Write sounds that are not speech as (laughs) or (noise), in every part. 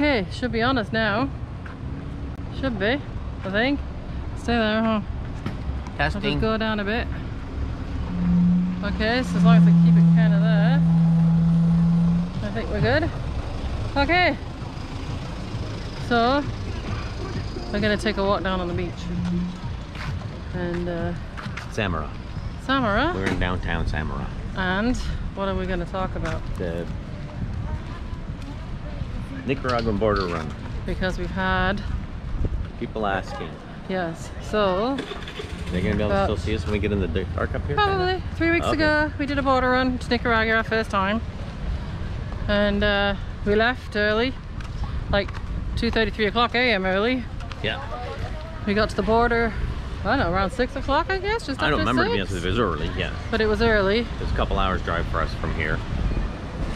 Okay, should be on us now. Should be, I think. Stay there, huh? I'll just go down a bit. Okay, so as long as I keep it kind of there, I think we're good. Okay. So, we're gonna take a walk down on the beach. And uh, Samara. Samara. We're in downtown Samara. And what are we gonna talk about? The Nicaraguan border run. Because we've had, People asking. yes, so They're gonna be able to still see us when we get in the dark up here? Probably three weeks Okay. ago, we did a border run to Nicaragua our first time, and uh, we left early, like 2:33 o'clock a.m. early. Yeah. We got to the border, I don't know, around six o'clock, I guess, just I don't remember to be six. honest, if it was early. Yeah. But it was early. It's a couple hours drive for us from here.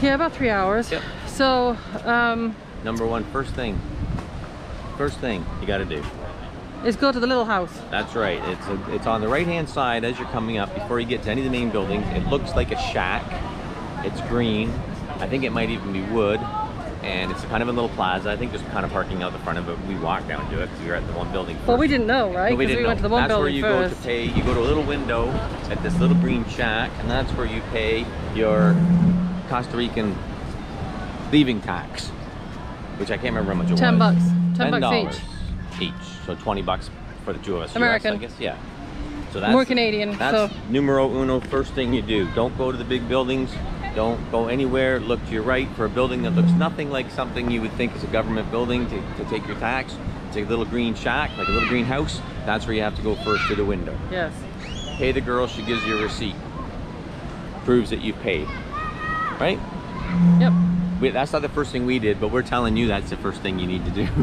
Yeah, about three hours. Yep. So, um, Number one, first thing. First thing you got to do. is go to the little house. That's right. It's a, it's on the right hand side as you're coming up before you get to any of the main buildings. It looks like a shack. It's green. I think it might even be wood. And it's kind of a little plaza. I think there's kind of parking out the front of it. We walked down to it because we were at the one building first. Well, we didn't know, right? No, we didn't went know. to the one that's where you first. go to pay. You go to a little window at this little green shack, and that's where you pay your Costa Rican leaving tax, which I can't remember how much it Ten was. bucks. Ten bucks dollars each. each. So twenty bucks for the two of us. US, American. I guess. Yeah. So that's More Canadian, That's so- numero uno. First thing you do. Don't go to the big buildings. Don't go anywhere. Look to your right for a building that looks nothing like something you would think is a government building to, to take your tax. It's a little green shack, like a little green house. That's where you have to go first to the window. Yes. Pay the girl. She gives you a receipt. Proves that you've paid. Right? Yep. We, that's not the first thing we did, but we're telling you that's the first thing you need to do. (laughs)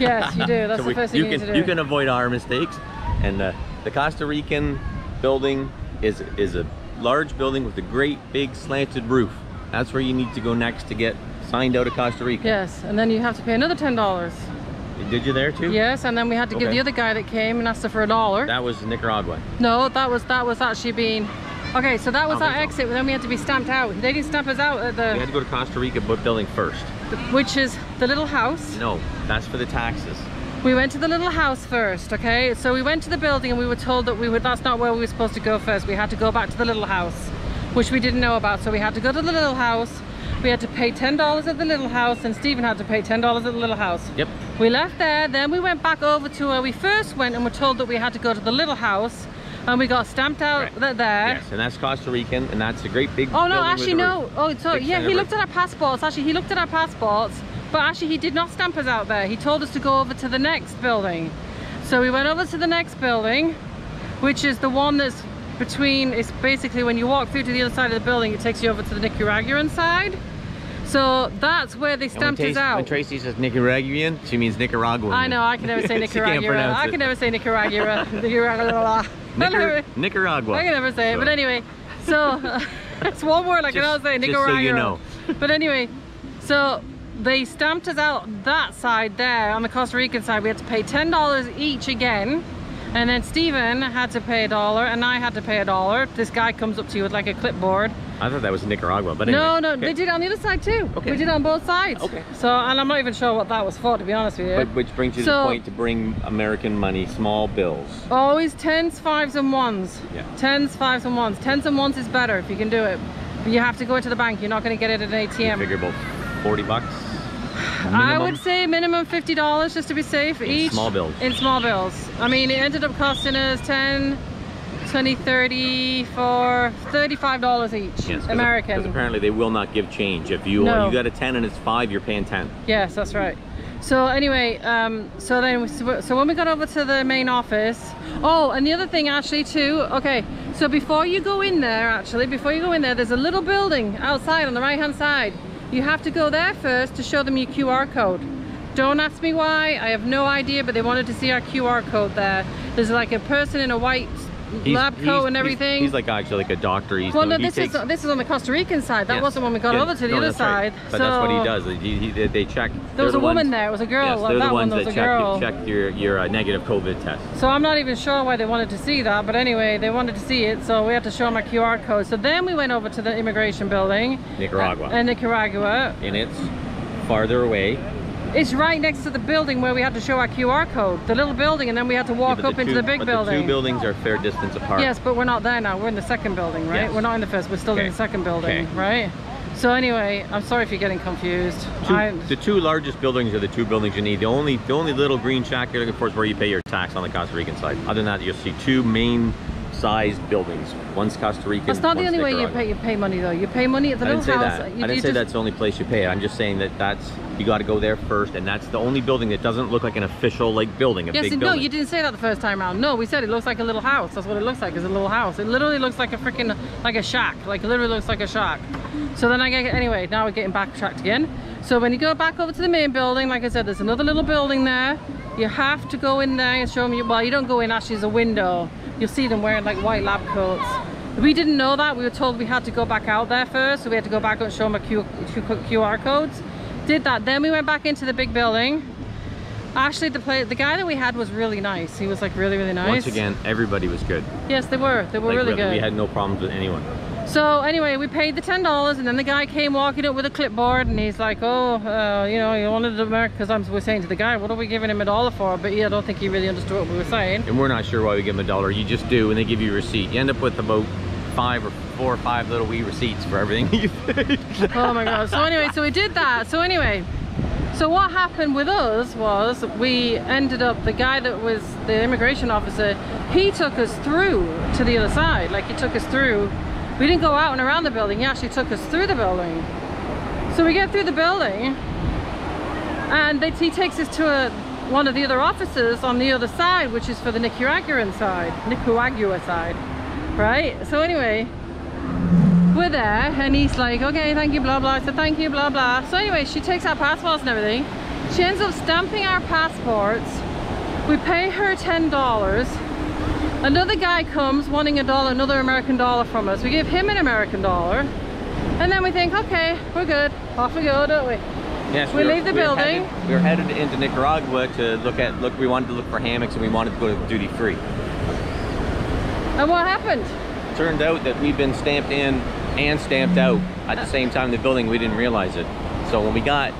Yes, you do. That's the first thing you you can, need to do. You can avoid our mistakes. And uh, the Costa Rican building is is a large building with a great big slanted roof. That's where you need to go next to get signed out of Costa Rica. Yes, and then you have to pay another ten dollars. Did you there too? Yes, and then we had to give the other guy that came and asked her for a dollar. That was Nicaragua. No, that was that was actually being. Okay, so that was our exit. Then we had to be stamped out. They didn't stamp us out at the... We had to go to Costa Rica bu- building first. which is the little house. No, that's for the taxes. We went to the little house first. Okay, so we went to the building and we were told that we would. That's not where we were supposed to go first. We had to go back to the little house, which we didn't know about. So we had to go to the little house. We had to pay ten dollars at the little house, and Stephen had to pay ten dollars at the little house. Yep. We left there, then we went back over to where we first went and were told that we had to go to the little house and we got stamped out Right. there. Yes, and that's Costa Rican, and that's a great big. Oh no, actually no. Oh, so yeah, he looked at our passports. Actually, he looked at our passports, but actually he did not stamp us out there. He told us to go over to the next building. So we went over to the next building, which is the one that's between. It's basically when you walk through to the other side of the building, it takes you over to the Nicaraguan side. So that's where they stamped us out. When Tracy says Nicaraguan, she means Nicaraguan. I know, I can never (laughs) say Nicaragua. I can never say Nicaragua. (laughs) Nicaragua. Nicar- Nicaragua. I can never say it, but anyway, so (laughs) it's one word I Just- cannot say, just so Nicaragua. you know. But anyway, so they stamped us out that side there on the Costa Rican side. We had to pay ten dollars each again, and then Stephen had to pay a dollar, and I had to pay a dollar. This guy comes up to you with like a clipboard. I thought that was Nicaragua, but anyway. No, no, okay. they did it on the other side too. Okay. We did it on both sides. Okay. So, and I'm not even sure what that was for, to be honest with you. But which brings you to the point to bring American money, small bills. Always tens, fives, and ones. Yeah. Tens, fives, and ones. Tens and ones is better if you can do it. But you have to go into the bank. You're not going to get it at an You ATM. figure about 40 bucks. I would say minimum fifty dollars just to be safe In each. small bills. In small bills. I mean, it ended up costing us 10, 20, 30, for 35 dollars each. Yes, Because American. apparently they will not give change. If you No. you got a 10 and it's 5, you're paying 10. Yes, that's right. So anyway, um, so then so when we got over to the main office, oh, and the other thing actually too. Okay, so before you go in there, actually, before you go in there, there's a little building outside on the right hand side. You have to go there first to show them your QR code. Don't ask me why. I have no idea, but they wanted to see our QR code there. There's like a person in a white He's- lab he's- coat he's- and everything. He's, like actually like a doctor. He's well, no, this takes, is this is on the Costa Rican side. That Yes. wasn't when we got over to the no, other that's right. side. But so that's what he does. He, he, they, they check. There was the a woman ones- there. It was a girl. Yes, they're that the ones was that a check, check your, your uh, negative COVID test. So I'm not even sure why they wanted to see that, but anyway, they wanted to see it, so we had to show them our QR code. So then we went over to the immigration building. Nicaragua. And Nicaragua. and it's farther away. It's right next to the building where we had to show our QR code. The little building, and then we had to walk Yeah, up into two- the big building. The two buildings are a fair distance apart. Yes, but we're not there now. We're in the second building, right? Yes. We're not in the first. We're still in the second building, Okay. right? So anyway, I'm sorry if you're getting confused. Two, the two largest buildings are the two buildings you need. The only the only little green shack you're looking for is where you pay your tax on the Costa Rican side. Other than that, you'll see two main sized buildings. One's Costa Rican. that's not the only way you pay. You pay money though. You pay money at the I little didn't say house. that. I didn't say just- that's the only place you pay it. I'm just saying that that's you got to go there first, and that's the only building that doesn't look like an official like building, a Yes, big no, building. you didn't say that the first time around. No, we said it looks like a little house. That's what it looks like. Is a little house. It literally looks like a freaking like a shack. Like it literally looks like a shack. So then I get anyway. Now we're getting backtracked again. So when you go back over to the main building, like I said, there's another little building there. You have to go in there and show them. You, well, you don't go in. Actually, there's a window. You'll see them wearing like white lab coats. We didn't know that. We were told we had to go back out there first, so we had to go back and show them a Q, Q, QR codes. Did that. Then we went back into the big building. Actually, the play, the guy that we had was really nice. He was like really, really nice. Once again, everybody was good. Yes, they were. They were Like, really good. We had no problems with anyone. So anyway, we paid the ten dollars, and then the guy came walking up with a clipboard, and he's like, "Oh, uh, you know, you wanted to mark?" Because I was saying to the guy, "What are we giving him a dollar for?" But yeah, I don't think he really understood what we were saying. And we're not sure why we give him a dollar. You just do, and they give you a receipt. You end up with about five or four or five little wee receipts for everything (laughs) you paid. Oh my god. So anyway, so we did that. So anyway, so what happened with us was we ended up the guy that was the immigration officer, he took us through to the other side. Like he took us through. We didn't go out and around the building. He actually took us through the building. So we get through the building and they, he takes us to a, one of the other offices on the other side, which is for the Nicaraguan side, Nicaragua side, right? So anyway, we're there and he's like okay thank you blah blah said thank you blah blah so anyway she takes our passports and everything she ends up stamping our passports we pay her ten dollars another guy comes wanting a dollar another American dollar from us we give him an American dollar and then we think okay we're good off we go don't we Yes, We were- leave the were building. headed- we were headed into Nicaragua to look at look. We wanted to look for hammocks, and we wanted to go to duty free. and what happened Turned out that we've been stamped in and stamped out at the same time in the building. We didn't realize it. So when we got,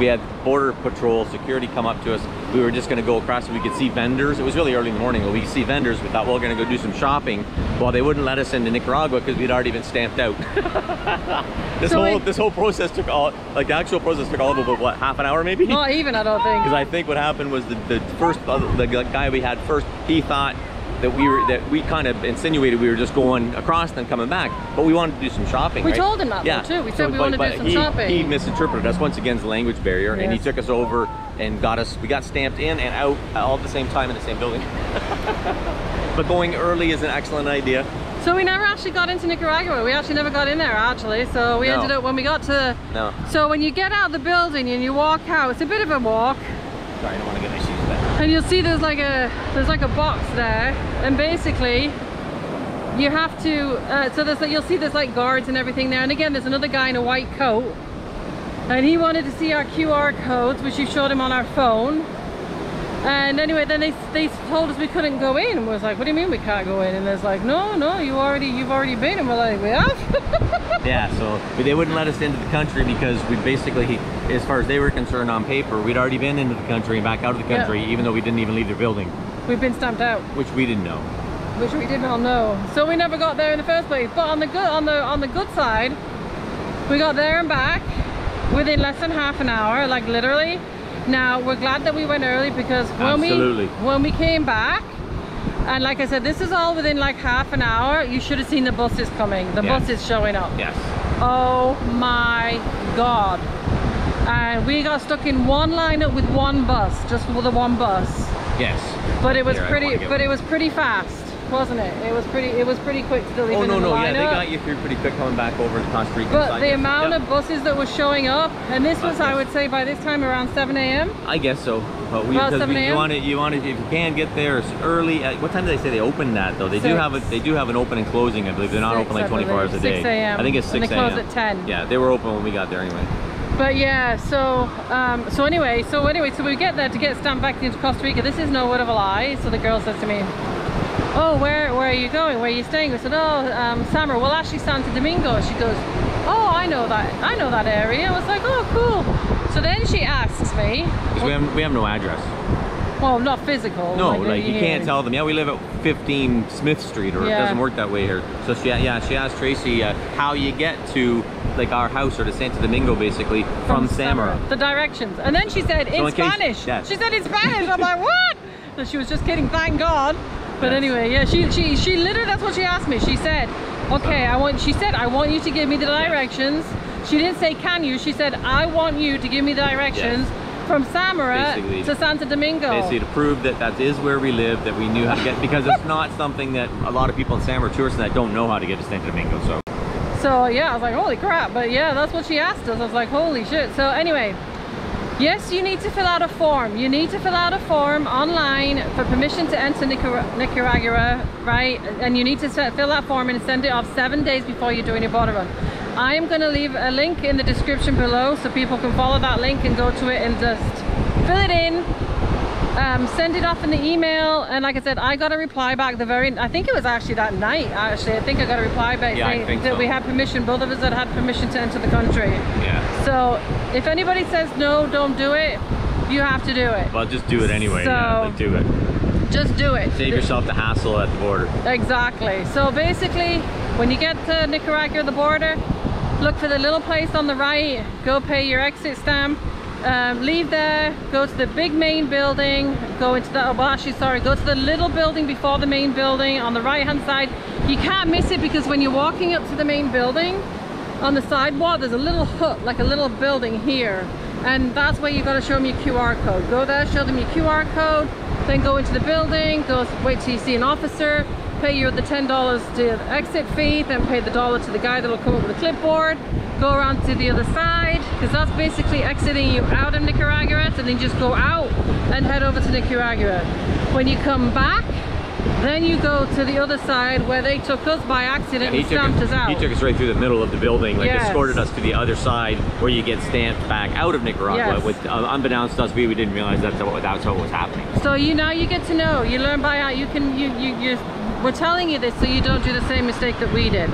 we had border patrol security come up to us. We were just going to go across so we could see vendors. It was really early in the morning, but we could see vendors. We thought, well, we're going to go do some shopping. Well, they wouldn't let us into Nicaragua because we'd already been stamped out. (laughs) this So whole wait- this whole process took all like the actual process took all of about what half an hour maybe. not even I don't think (laughs) Because I think what happened was the, the first uh, the guy we had first, he thought that we were that we kind of insinuated we were just going across and coming back, but we wanted to do some shopping. We right? told him that, though, too. We said we wanted to do some he, shopping. He misinterpreted us once again the language barrier, and he took us over and got us. We got stamped in and out all at the same time in the same building. (laughs) but going early is an excellent idea. so we never actually got into Nicaragua we actually never got in there actually so we No. ended up when we got to No, So when you get out of the building and you walk out, it's a bit of a walk, sorry, I don't want to get my shoes back. And you'll see there's like a there's like a box there, and basically you have to. Uh, so there's you'll see there's like guards and everything there, and again there's another guy in a white coat, and he wanted to see our QR codes, which you showed him on our phone. And anyway, then they, they told us we couldn't go in. And we was like, what do you mean we can't go in? And there's like, no, no, you already, you've already been. And we're like, we have? (laughs) Yeah, so but they wouldn't let us into the country because we basically, as far as they were concerned on paper, we'd already been into the country and back out of the country, even though we didn't even leave the building, We've been stamped out. which we didn't know. which we did not know. So we never got there in the first place. But on the good on the on the good side, we got there and back within less than half an hour, like literally. Now we're glad that we went early because when Absolutely. we when we came back, and like I said, this is all within like half an hour. You should have seen the buses coming. The Yes. buses showing up. Yes. Oh my god. And we got stuck in one lineup with one bus, just with the one bus. Yes. But it was Here, pretty. But it was pretty fast, wasn't it? It was pretty. It was pretty quick still. Oh even no no yeah they got you through pretty quick coming back over to Costa Rica. But the amount of buses that was showing up, and this was, I Yes. would say, by this time around 7 a.m. I guess so. But we About because 7 we, you want to you want to if you can get there early. At, what time do they say they open that though? They do have a they do have an open and closing. I believe they're not Six, open like 24 hours a day. 6 a.m. I think it's And 6 they a.m. close at 10. Yeah, they were open when we got there anyway. But yeah, so um, so anyway, so anyway, so we get there to get stamped back into Costa Rica. This is no word of a lie. So the girl says to me, "Oh, where where are you going? Where are you staying?" We said, "Oh, um, Samar. Well, actually, Santo Domingo." She goes, "Oh, I know that. I know that area." I was like, "Oh, cool." So then she asks me, 'Cause we have, we have no address. well, not physical. No, like, you yeah. can't tell them, yeah, we live at 15 Smith Street, or it doesn't work that way here. So she, yeah, she asked Tracy uh, how you get to like our house or to Santo Domingo, basically, from, Samara. The directions. And then she said in in case- Spanish. yeah. She said in Spanish. I'm like, what? So she was just kidding, thank God. But anyway, yeah, she, she, she literally, that's what she asked me. She said, okay, uh-huh. I want, she said, I want you to give me the directions. She didn't say, can you? She said, I want you to give me the directions from Samara Basically- to Santo Domingo. Basically, to prove that that is where we live, that we knew how to get, because it's (laughs) not something that a lot of people in Samara tourists that don't know how to get to Santo Domingo. So So yeah, I was like, holy crap. But yeah, that's what she asked us. I was like, holy shit. So anyway, yes, you need to fill out a form. You need to fill out a form online for permission to enter Nicar Nicaragua, right? And you need to fill that form and send it off seven days before you're doing your border run. I am going to leave a link in the description below so people can follow that link and go to it and just fill it in um, send it off in the email and like I said I got a reply back the very I think it was actually that night actually I think I got a reply back Yeah, saying that so. we had permission both of us had had permission to enter the country yeah, so if anybody says no don't do it you have to do it well, just do it anyway. yeah, like do it. just do it Save yourself the hassle at the border. Exactly. So basically, when you get to Nicaragua, the border, look for the little place on the right, go pay your exit stamp, um, leave there, go to the big main building, go into the, well actually sorry, go to the little building before the main building on the right hand side. You can't miss it because when you're walking up to the main building, on the sidewalk there's a little hut, like a little building here. And that's where you've got to show them your QR code. Go there, show them your QR code, then go into the building, go wait till you see an officer, pay you the $10 to exit fee, then pay the dollar to the guy that'll come up with a clipboard, go around to the other side, because that's basically exiting you out of Nicaragua, and then just go out and head over to Nicaragua. When you come back, then you go to the other side where they took us by accident He and took, stamped us, us out. he took us right through the middle of the building, like Yes. escorted us to the other side where you get stamped back out of Nicaragua. Yes. With uh, unbeknownst to us, we, we didn't realize that's what that's what was happening. So you now you get to know. You learn by you can you you you. We're telling you this so you don't do the same mistake that we did.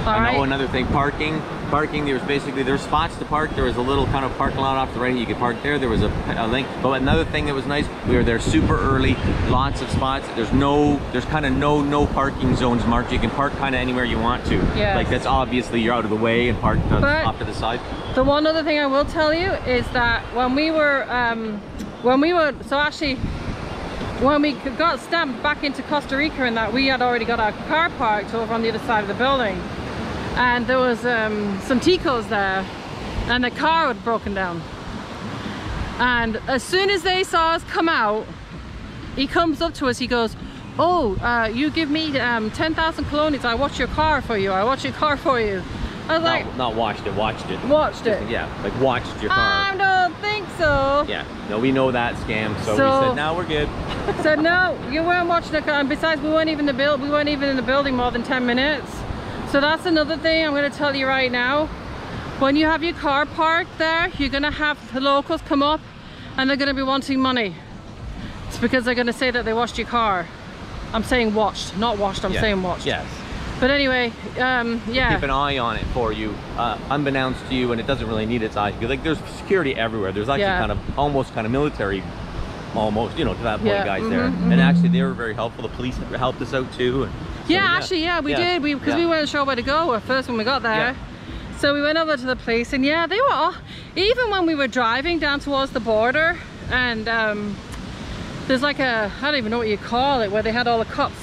All right. oh, another thing, parking. Parking. There was basically there's spots to park. There was a little kind of parking lot off the right. You could park there. There was a, a link. But another thing that was nice, we were there super early. Lots of spots. There's no, there's kind of no no parking zones marked. You can park kind of anywhere you want to. Yeah. Like that's obviously you're out of the way and park uh, off to the side. The one other thing I will tell you is that when we were, um, when we were, so actually, when we got stamped back into Costa Rica and that, we had already got our car parked over on the other side of the building. And there was um, some Ticos there and the car had broken down. And as soon as they saw us come out, he comes up to us, he goes, oh, uh, you give me um, 10,000 colones, I watch your car for you, I watch your car for you. I was like, not, not watched it. Watched it. watched it. Yeah, like watched your car. I don't think so. Yeah. No, we know that scam. So, So- we said, now we're good. (laughs) So no, you weren't watching the car. And besides, we weren't even in the build. We weren't even in the building more than 10 minutes. So that's another thing I'm going to tell you right now. When you have your car parked there, you're going to have the locals come up, and they're going to be wanting money. It's because they're going to say that they washed your car. I'm saying washed, not washed. I'm Yeah. saying washed. Yes. But anyway, um, yeah. keep an eye on it for you, uh, unbeknownst to you, and it doesn't really need its eyes. Like there's security everywhere. There's actually Yeah. kind of almost kind of military, almost you know to that point Yeah, guys there. mhm, And actually they were very helpful. The police helped us out too. And so, Yeah, actually, yeah, we Yeah. did. We because Yeah. we weren't sure where to go at first when we got there. Yeah. So we went over to the police, and yeah, they were all, even when we were driving down towards the border, and um, there's like a I don't even know what you call it, where they had all the cops.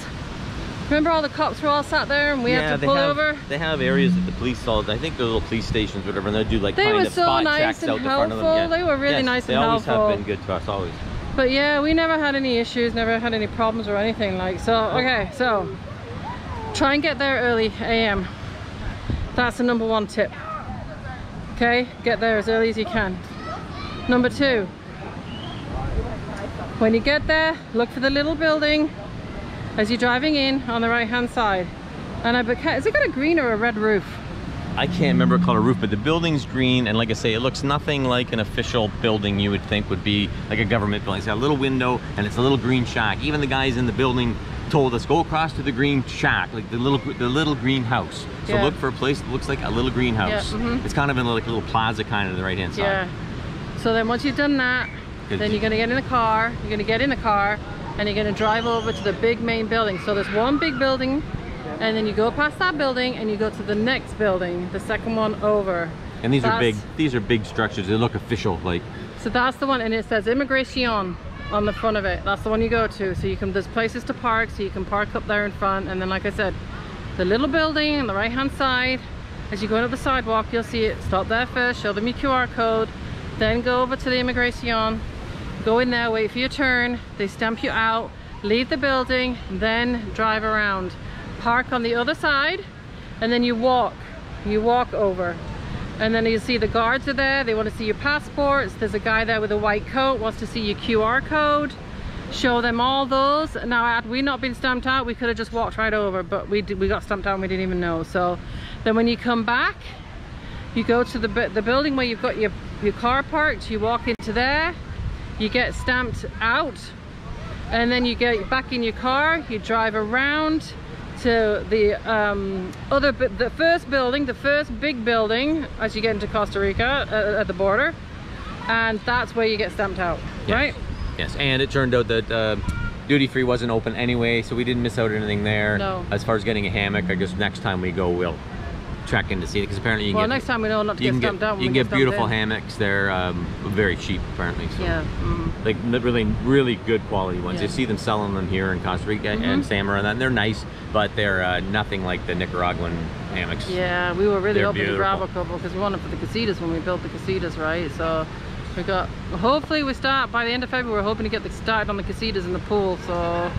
Remember all the cops were all sat there, and we yeah, had to they pull have, over. They have areas that the police all. I think they're little police stations, whatever, and they do like They kind were of so spot nice checks and out the front of them. helpful. Yeah. They were really Yes, nice they and always helpful. have been good to us, always. But yeah, we never had any issues, never had any problems or anything like. So okay, so try and get there early AM. That's the number one tip. Okay, get there as early as you can. Number two, when you get there, look for the little building as you're driving in on the right hand side. And I beca- has it got a green or a red roof? I can't remember color roof, but the building's green, and like I say, it looks nothing like an official building you would think would be like a government building. It's got a little window, and it's a little green shack. Even the guys in the building told us go across to the green shack, like the little the little green house. So Yeah. look for a place that looks like a little greenhouse. mhm. It's kind of in like a little plaza kind of the right hand side. Yeah. So then once you've done that, Good. then you're gonna get in the car, you're gonna get in the car, and you're gonna drive over to the big main building. So there's one big building, and then you go past that building and you go to the next building, the second one over. And these are big. These are big structures. They look official. Like So that's the one, and it says Immigration on the front of it. That's the one you go to. So you can, there's places to park, so you can park up there in front. And then, like I said, the little building on the right hand side, as you go up the sidewalk, you'll see it. Stop there first, show them your QR code, then go over to the Immigration, go in there, wait for your turn. They stamp you out, leave the building, then drive around. Park on the other side, and then you walk. You walk over. And then you see the guards are there. They want to see your passports. There's a guy there with a white coat, wants to see your QR code. Show them all those. Now, had we not been stamped out, we could have just walked right over, but we did, we got stamped out and we didn't even know. So then when you come back, you go to the, the building where you've got your, your car parked, you walk into there, you get stamped out, and then you get back in your car, you drive around to the um, other, the first building, the first big building as you get into Costa Rica uh, at the border, and that's where you get stamped out, yes. right? Yes. And it turned out that uh, duty free wasn't open anyway, so we didn't miss out on anything there. No. As far as getting a hammock, I guess next time we go, we'll check in to see it because apparently you can Well, get next time we know not to get get out. when you can get beautiful hammocks. They're um, very cheap apparently. So. Yeah. mm. like really really good quality ones you see them selling them here in costa rica and Mhm. samara and they're nice but they're uh, nothing like the nicaraguan hammocks Yeah, we were really They're hoping to grab a couple because we wanted for the casitas when we built the casitas, right? So we got, hopefully we start, by the end of February, we're hoping to get the started on the casitas in the pool. So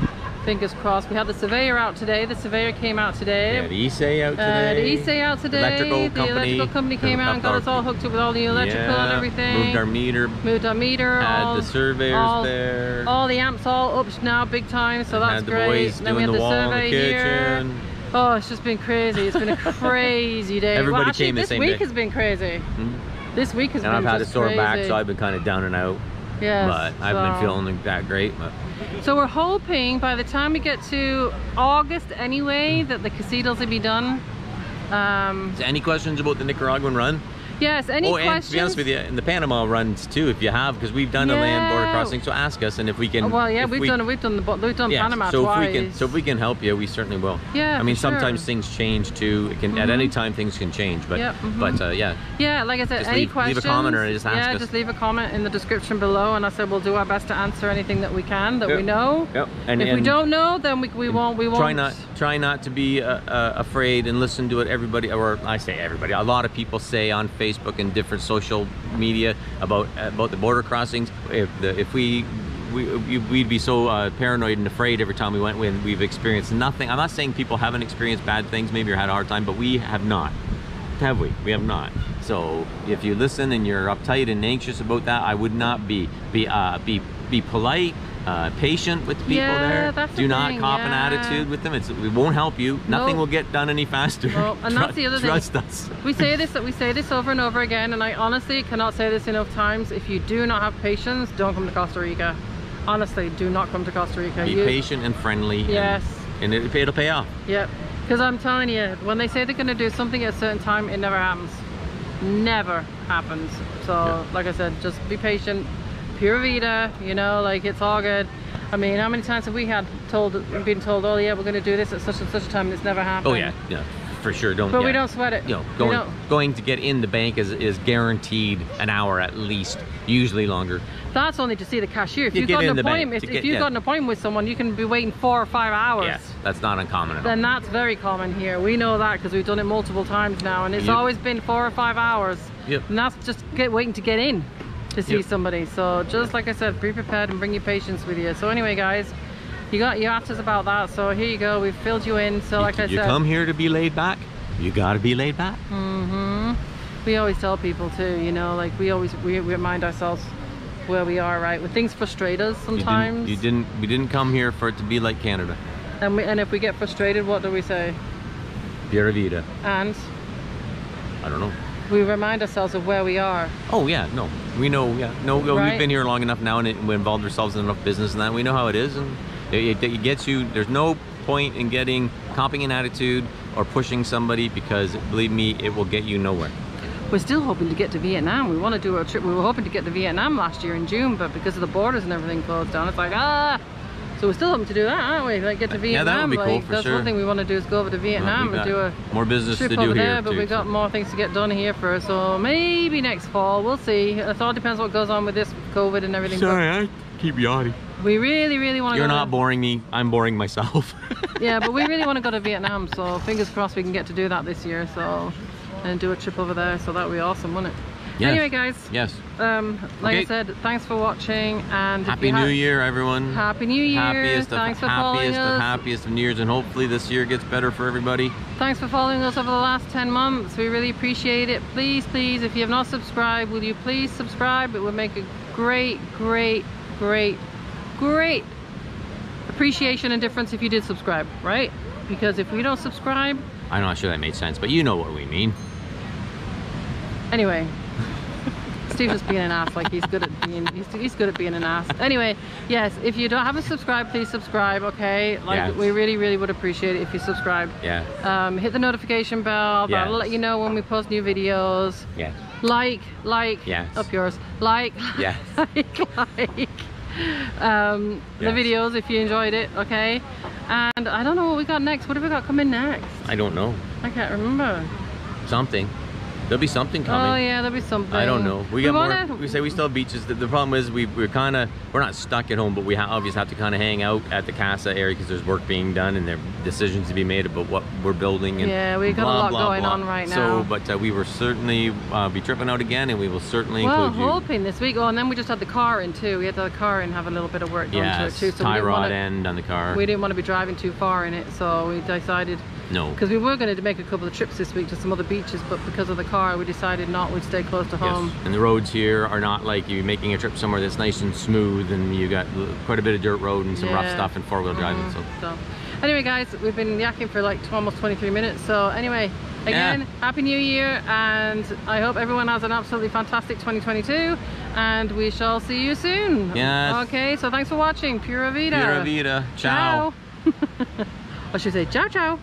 fingers crossed. We had the surveyor out today. The surveyor came out today. yeah the ICE out Uh, today the ICE out today. electrical the company electrical company came out and got us all hooked up with all the electrical and everything. moved our meter Moved our meter. had all, the surveyors all, there All the amps all up now, big time. So that's the great. And then we had the wall in the here. Oh, it's just been crazy. It's been a (laughs) crazy day. Everybody well, actually, came the this same week day. has been crazy. Mhm. This week has and been i've had a sore back so i've been kind of down and out Yes, but i've been feeling that great but So we're hoping by the time we get to August anyway that the casitas will be done. Um, any questions about the nicaraguan run yes, any oh, questions? and to be honest with you, in the Panama runs too, if you have, because we've done a land border crossing, so ask us, and if we can. Oh, well, yeah, we've we, done we've done the we've done yeah, Panama so twice. if we can, so if we can help you, we certainly will. Yeah, I mean, for sure. sometimes things change too. It can at Mhm. any time things can change, but Yep, mhm. but uh, yeah, Yeah, like I said, Just any leave- leave a comment or just ask yeah, us. just leave a comment in the description below, and I said we'll do our best to answer anything that we can that Yep. we know. Yep. And- if we don't know, then we, we won't we won't. try not try not to be uh, uh, afraid and listen to what everybody, or I say everybody, a lot of people say on Facebook and different social media about about the border crossings. If the if we we, we'd be so uh, paranoid and afraid every time we went when we've experienced nothing. I'm not saying people haven't experienced bad things, maybe or had a hard time, but we have not. Have we? We have not. So if you listen and you're uptight and anxious about that, I would not be. Be uh, be be polite, uh, patient with the people Yeah, there. Do the not thing, cop an attitude with them. It's, it won't help you. Nothing Nope. will get done any faster. Nope, and that's the (laughs) other thing. Trust us. We say this that (laughs) we say this over and over again, and I honestly cannot say this enough times. If you do not have patience, don't come to Costa Rica. Honestly, do not come to Costa Rica. Be You- patient and friendly. Yes. And, it, it'll pay off. Yep. Because I'm telling you, when they say they're going to do something at a certain time, it never happens. Never happens. So, Yeah. like I said, just be patient. Pura vida, you know, like it's all good. I mean, how many times have we had told, been told, oh yeah, we're going to do this at such and such a time, and it's never happened. Oh yeah, yeah, for sure. Don't. But we don't sweat it. You know, going going to get in the bank is is guaranteed an hour at least, usually longer. That's only to see the cashier. If You you've get got an appointment, if get- you've yeah. got an appointment with someone, you can be waiting four or five hours. Yes, that's not uncommon at all. Then that's very common here. We know that because we've done it multiple times now, and it's Yep. always been four or five hours. Yep. And that's just get waiting to get in to see Yep. somebody. So just like I said, be prepared and bring your patience with you. So anyway, guys, you got you asked us about that. So here you go. We've filled you in. So like you, I you said, come here to be laid back. You gotta be laid back. Mm-hmm. we always tell people too. You know, like we always we, we remind ourselves where we are. Right, when things frustrate us You sometimes. didn't, you didn't. We didn't come here for it to be like Canada. And, we, and if we get frustrated, what do we say? Pura vida. And I don't know. We remind ourselves of where we are. Oh yeah, no, we know. Yeah, no, Right. we've been here long enough now, and it, we involved ourselves in enough business and that we know how it is, and it, it, it gets you. There's no point in getting copying an attitude or pushing somebody because believe me, it will get you nowhere. we're still hoping to get to Vietnam. We want to do a trip. We were hoping to get to Vietnam last year in June, but because of the borders and everything closed down, it's like ah. So we're still hoping to do that, aren't we? Like get to Vietnam. Yeah, Vietnam. that would be cool like, for that's sure. one thing we want to do is go over to Vietnam Well, and do a more business trip to do over here there, but too, we've got so. more things to get done here first. So maybe next fall, we'll see. It all depends what goes on with this COVID and everything. but I keep yawning. we really, really want to. You're go not to, boring me. I'm boring myself. (laughs) Yeah, but we really want to go to Vietnam. So fingers crossed we can get to do that this year. So and do a trip over there. So that would be awesome, wouldn't it? Yes. Anyway, guys. yes. Um, like I said, thanks for watching and Happy New Year, everyone. Happy New Year! Happiest Thanks of happiest of happiest of New Years, and hopefully this year gets better for everybody. Thanks for following us over the last 10 months. We really appreciate it. Please, please, if you have not subscribed, will you please subscribe? It would make a great, great, great, great appreciation and difference if you did subscribe, right? Because if we don't subscribe, I'm not sure that made sense, but you know what we mean. anyway. Steve is being an ass, like he's good at being, he's, he's good at being an ass. Anyway, yes, if you don't haven't subscribed, please subscribe, okay? Like, Yes. we really, really would appreciate it if you subscribe. Yeah. Um, hit the notification bell, that'll Yes. let you know when we post new videos. Yes. like like Yes. up yours like (laughs) Yes. like like um the videos if you enjoyed it okay and i don't know what we got next what have we got coming next I don't know. i can't remember Something. There'll be something coming. oh yeah there'll be something I don't know. We got wanna, more. We say we still have beaches. The, the problem is we we're kind of we're not stuck at home, but we ha- obviously have to kind of hang out at the casa area because there's work being done and there are decisions to be made about what we're building. And Yeah, we got a lot blah, going blah. on right now. So, but uh, we will certainly uh, be tripping out again, and we will certainly well include you. hoping this week oh and then we just had the car in too we had the car in have a little bit of work done Yes, to it too so we tie rod wanna, end on the car. we didn't want to be driving too far in it so we decided no. because we were going to make a couple of trips this week to some other beaches but because of the car we decided not we'd stay close to home Yes. And the roads here are not like you making a trip somewhere that's nice and smooth, and you got quite a bit of dirt road and some rough stuff and four wheel driving. Mhm. So So, anyway, guys, we've been yakking for like almost 23 minutes. So, anyway, again, Yeah. happy New Year, and I hope everyone has an absolutely fantastic 2022. And we shall see you soon. Yes. Okay. So, thanks for watching. Pura Vida. Pura Vida. Ciao. Ciao. (laughs) or should say ciao, ciao.